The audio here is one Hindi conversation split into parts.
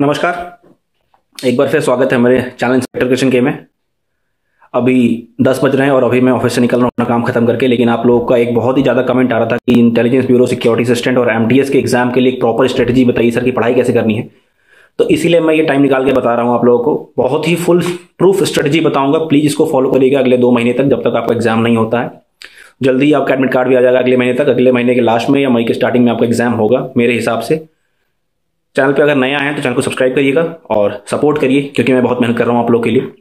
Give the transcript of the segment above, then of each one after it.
नमस्कार। एक बार फिर स्वागत है हमारे चैनल इंस्पेक्टर क्वेश्चन के में। अभी दस बज रहे हैं और अभी मैं ऑफ़िस से निकल रहा हूँ, अपना काम खत्म करके, लेकिन आप लोगों का एक बहुत ही ज़्यादा कमेंट आ रहा था कि इंटेलिजेंस ब्यूरो सिक्योरिटी असिस्टेंट और एम के एग्ज़ाम के लिए एक प्रॉपर स्ट्रेटजी बताइए सर की पढ़ाई कैसे करनी है। तो इसीलिए मैं ये टाइम निकाल के बता रहा हूँ आप लोगों को। बहुत ही फुल प्रूफ स्ट्रेटजी बताऊँगा। प्लीज़ इसको फॉलो करिएगा अगले दो महीने तक, जब तक आपका एग्ज़ाम नहीं होता है। जल्दी आपका एडमिट कार्ड भी आ जाएगा अगले महीने तक। अगले महीने के लास्ट में या मई के स्टार्टिंग में आपका एग्ज़ाम होगा, मेरे हिसाब से। चैनल पे अगर नया है तो चैनल को सब्सक्राइब करिएगा और सपोर्ट करिए, क्योंकि मैं बहुत मेहनत कर रहा हूँ आप लोग के लिए।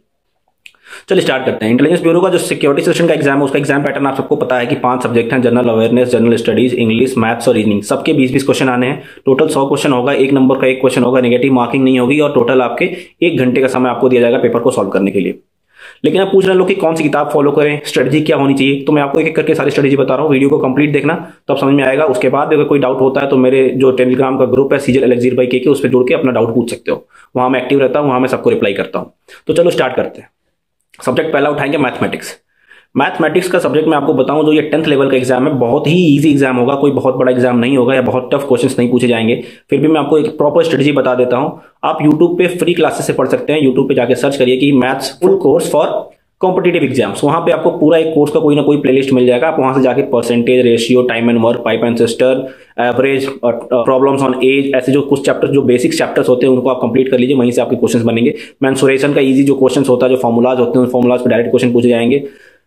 चलिए स्टार्ट करते हैं। इंटेलिजेंस ब्यूरो का जो सिक्योरिटी सेशन का एग्ज़ाम है, उसका एग्ज़ाम पैटर्न आप सबको पता है कि पाँच सब्जेक्ट हैं general awareness general studies English maths और रीजनिंग सबके बीस बीस क्वेश्चन आने हैं। टोटल सौ क्वेश्चन होगा, एक नंबर का एक क्वेश्चन होगा नेगेटिव मार्किंग नहीं होगी और टोटल आपके एक घंटे का समय आपको दिया जाएगा पेपर को सॉल्व करने के लिए। लेकिन आप पूछ रहे लोग कि कौन सी किताब फॉलो करें? स्ट्रेटजी क्या होनी चाहिए? तो मैं आपको एक एक करके सारी स्ट्रेटजी बता रहा हूँ वीडियो को कंप्लीट देखना तो समझ में आएगा। उसके बाद अगर कोई डाउट होता है तो मेरे जो टेलीग्राम का ग्रुप है सीजल एलेक्जीर भाई के उस पर जुड़ के अपना डाउट पूछ सकते हो। वहाँ मैं एक्टिव रहता हूँ, वहाँ मैं सबको रिप्लाई करता हूँ। तो चलो स्टार्ट करते हैं। सब्जेक्ट पहला उठाएँगे मैथमेटिक्स मैथमेटिक्स का सब्जेक्ट मैं आपको बताऊँ, जो ये टेंथ लेवल का एग्ज़ाम है, बहुत ही इजी एग्ज़ाम होगा, कोई बहुत बड़ा एग्ज़ाम नहीं होगा, या बहुत टफ क्वेश्चंस नहीं पूछे जाएँगे। फिर भी मैं आपको एक प्रॉपर स्ट्रेटजी बता देता हूँ। आप यूट्यूब पे फ्री क्लासेस से पढ़ सकते हैं। यूट्यूब पे जाकर सर्च करिए कि maths full course for competitive exams वहाँ पे आपको पूरा एक कोर्स का कोई ना कोई प्लेलिस्ट मिल जाएगा। आप वहाँ से जाके percentage ratio time and work pipe and cistern average problems on age ऐसे जो कुछ चैप्टर्स जो बेसिक चैप्टर्स होते हैं, उनको आप कंप्लीट कर लीजिए। वहीं से आपके क्वेश्चन बनेंगे। मैंसुरेशन का इजी जो क्वेश्चन होता है, जो फॉर्मुलाज होते हैं, उन फॉर्मुलाज पर डायरेक्ट क्वेश्चन पूछे जाएँगे।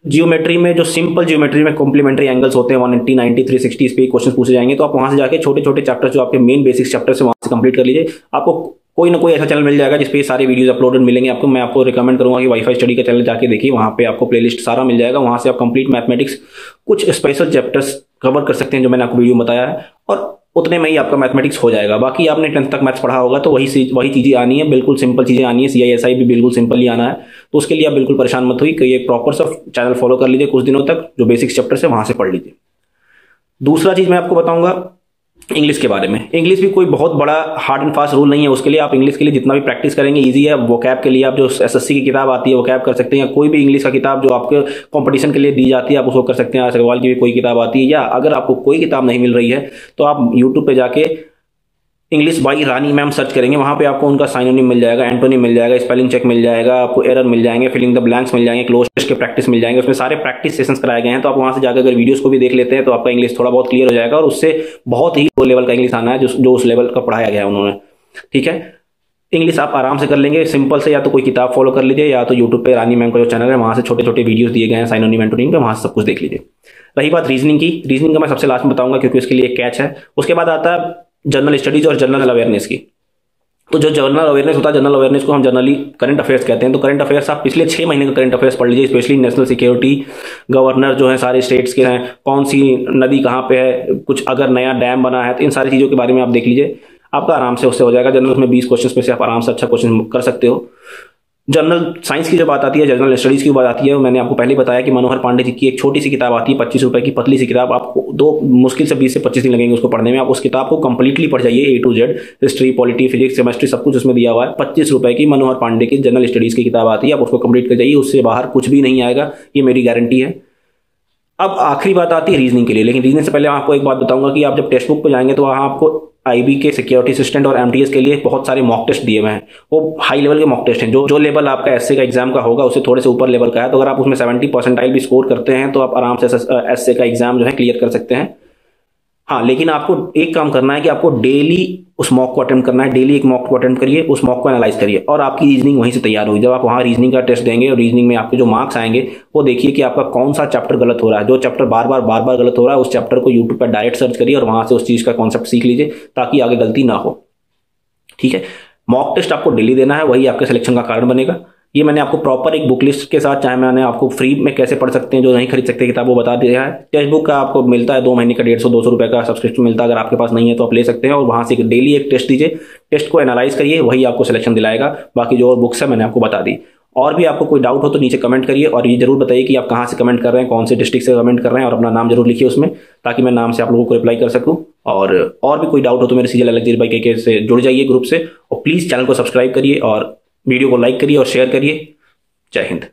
जियोमेट्री में, जो सिंपल जियोमेट्री में कॉम्प्लीमेंट्री एंगल्स होते हैं one eighty ninety three sixty इस पे क्वेश्चन पूछे जाएँगे। तो आप वहाँ से जाके छोटे छोटे चैप्टर जो आपके मेन बेसिक चैप्टर से वहाँ से कंप्लीट कर लीजिए। आपको कोई ना कोई ऐसा चैनल मिल जाएगा जिसपे सारे वीडियोस अपलोडेड मिलेंगे। आपको, मैं आपको रिकमेंड करूँगा कि वाईफाई स्टडी का चैनल जाके देखिए। वहाँ पे आपको प्लेलिस्ट सारा मिल जाएगा। वहाँ से आप कंप्लीट मैथमेटिक्स कुछ स्पेशल चैप्टर्स कवर कर सकते हैं, जो मैंने आपको वीडियो बताया है। और उतने में ही आपका मैथमेटिक्स हो जाएगा। बाकी आपने टेंथ तक मैथ्स पढ़ा होगा तो वही वही चीज़ें आनी है। बिल्कुल सिंपल चीज़ें आनी है। सी आई एस आई भी बिल्कुल सिंपल ही आना है। तो उसके लिए आप बिल्कुल परेशान मत हुई कि एक प्रॉपर सा चैनल फॉलो कर लीजिए कुछ दिनों तक। जो बेसिक्स चैप्टर है, वहाँ से पढ़ लीजिए। दूसरा चीज़ मैं आपको बताऊँगा। इंग्लिश के बारे में। इंग्लिश भी कोई बहुत बड़ा हार्ड एंड फास्ट रूल नहीं है, उसके लिए आप इंग्लिश के लिए जितना भी प्रैक्टिस करेंगे इजी है। वो कैब के लिए आप जो एसएससी की किताब आती है वो कैब कर सकते हैं, या कोई भी इंग्लिश का किताब जो आपके कंपटीशन के लिए दी जाती है, आप उसको कर सकते हैं। अग्रवाल की भी कोई किताब आती है, या अगर आपको कोई किताब नहीं मिल रही है तो आप यूट्यूब पर जाके English by Rani ma'am search करेंगे, वहाँ पे आपको उनका साइनोनिम मिल जाएगा एंटोनी मिल जाएगा स्पेलिंग चेक मिल जाएगा, आपको एरर मिल जाएँगे फिलिंग द ब्लैंक्स मिल जाएँगे क्लोज के प्रैक्टिस मिल जाएँगे, उसमें सारे प्रैक्टिस सेशंस कराए गए हैं तो आप वहाँ से जाकर अगर वीडियोस को भी देख लेते हैं तो आपका इंग्लिश थोड़ा बहुत क्लियर हो जाएगा और उससे बहुत ही लो लेवल का इंग्लिश आना है, जो जो उस लेवल का पढ़ाया गया है उन्होंने। ठीक है? इंग्लिश आप आराम से कर लेंगे सिंपल से या तो कोई किताब फॉलो कर लीजिए, या तो यूट्यूब पे रानी मैम का जो चैनल है, वहाँ से छोटे छोटे वीडियोस दिए गए हैं साइनोनिम एंटोनिम पे, वहाँ से सब कुछ देख लीजिए। रही बात रीजनिंग की रीजनिंग का मैं सबसे लास्ट में बताऊँगा, क्योंकि उसके लिए कैच है। उसके बाद आता है जनरल स्टडीज़ और जनरल अवेयरनेस की। तो जो जनरल अवेयरनेस होता है जनरल अवेयरनेस को हम जनरली करंट अफेयर्स कहते हैं। तो करंट अफेयर्स आप पिछले छह महीने का करंट अफेयर्स पढ़ लीजिए स्पेशली नेशनल सिक्योरिटी गवर्नर जो है, सारे स्टेट्स के हैं, कौन सी नदी कहाँ पे है, कुछ अगर नया डैम बना है तो इन सारी चीज़ों के बारे में आप देख लीजिए। आपका आराम से उससे हो जाएगा। जनरल में बीस क्वेश्चन में से आप आराम से अच्छा क्वेश्चन कर सकते हो। जनरल साइंस की जो बात आती है जनरल स्टडीज़ की बात आती है, मैंने आपको पहले बताया कि मनोहर पांडे जी की एक छोटी सी किताब आती है, पच्चीस रुपए की पतली सी किताब। आपको दो मुश्किल से बीस से पच्चीस दिन लगेंगे उसको पढ़ने में। आप उस किताब को कंप्लीटली पढ़ जाइए A to Z history polity physics chemistry सब कुछ उसमें दिया हुआ है। पच्चीस रुपए की मनोहर पांडे की जनरल स्टडीज़ की किताब आती है। आप उसको कंप्लीट कर जाइए, उससे बाहर कुछ भी नहीं आएगा। ये मेरी गारंटी है। अब आखिरी बात आती है रीजनिंग के लिए। लेकिन रीजनिंग से पहले आपको एक बात बताऊँगा कि आप जब टेक्स्ट बुक पर जाएँगे तो वहाँ आपको आईबी के सिक्योरिटी असिस्टेंट और एमटीएस के लिए बहुत सारे मॉक टेस्ट दिए हुए हैं। वो हाई लेवल के मॉक टेस्ट हैं। जो जो लेवल आपका एसए का एग्ज़ाम का होगा उससे थोड़े से ऊपर लेवल का है। तो अगर आप उसमें सेवेंटी परसेंटाइल भी स्कोर करते हैं तो आप आराम से एसए का एग्ज़ाम जो है क्लियर कर सकते हैं। हाँ लेकिन आपको एक काम करना है कि आपको डेली उस मॉक को अटेम्प्ट करना है डेली एक मॉक को अटेम्प्ट करिए, उस मॉक को एनालाइज करिए और आपकी रीजनिंग वहीं से तैयार होगी। जब आप वहाँ रीजनिंग का टेस्ट देंगे और रीजनिंग में आपके जो मार्क्स आएँगे, वो देखिए कि आपका कौन सा चैप्टर गलत हो रहा है। जो चैप्टर बार बार बार बार गलत हो रहा है, उस चैप्टर को यूट्यूब पर डायरेक्ट सर्च करिए और वहाँ से उस चीज़ का कॉन्सेप्ट सीख लीजिए, ताकि आगे गलती ना हो। ठीक है? मॉक टेस्ट आपको डेली देना है, वही आपके सिलेक्शन का कारण बनेगा। ये मैंने आपको प्रॉपर एक बुक लिस्ट के साथ, चाहे मैंने आपको फ्री में कैसे पढ़ सकते हैं, जो नहीं खरीद सकते किताब, वो बता दिया है। टेक्स्ट बुक का आपको मिलता है दो महीने का, डेढ़ सौ, दो सौ रुपये का सब्सक्रिप्शन मिलता है, अगर आपके पास नहीं है तो आप ले सकते हैं, और वहाँ से एक डेली एक टेस्ट दीजिए। टेस्ट को एनालाइज करिए, वही आपको सिलेक्शन दिलाएगा। बाकी जो और बुक्स है, मैंने आपको बता दी। और भी आपको कोई डाउट हो तो नीचे कमेंट करिए, और ये ज़रूर बताइए कि आप कहाँ से कमेंट कर रहे हैं, कौन से डिस्ट्रिक्ट से कमेंट कर रहे हैं, और अपना नाम ज़रूर लिखिए उसमें, ताकि मैं नाम से आप लोगों को रिप्लाई कर सकूँ। और और भी कोई डाउट हो तो मेरे सीजल अलग भाई के से जुड़ जाइए ग्रुप से, और प्लीज़ चैनल को सब्सक्राइब करिए, और वीडियो को लाइक करिए और शेयर करिए। जय हिंद।